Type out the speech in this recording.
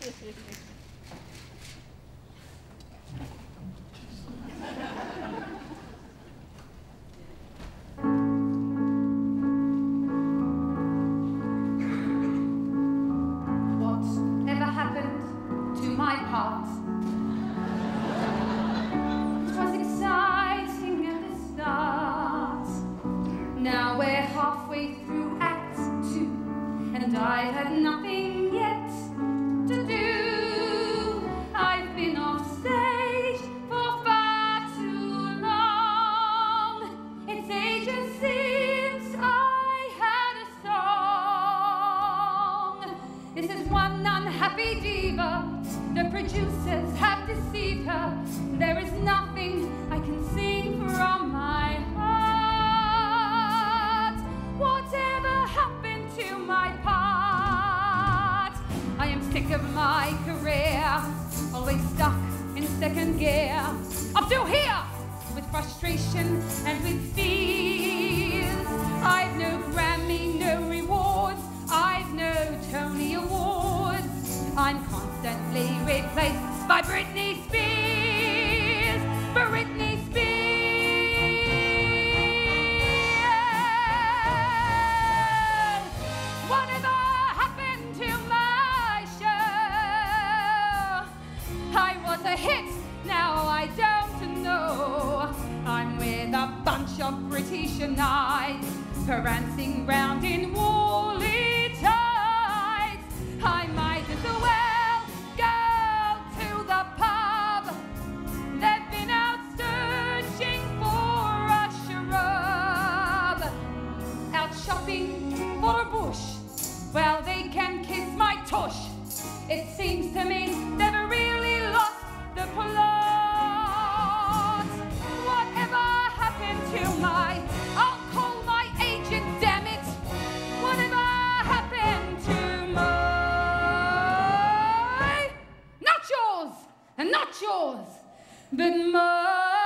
Thank you. Unhappy diva. The producers have deceived her. There is nothing I can sing from my heart. Whatever happened to my part? I am sick of my career, always stuck in second gear. Up to here with frustration and with fears. By Britney Spears. Britney Spears. Whatever happened to my show? I was a hit, now I don't know. I'm with a bunch of British knights, prancing round in woolly for a bush. Well, they can kiss my tush. It seems to me never really lost the plot. Whatever happened to my... I'll call my agent, damn it. Whatever happened to my... Not yours, and not yours, but mine.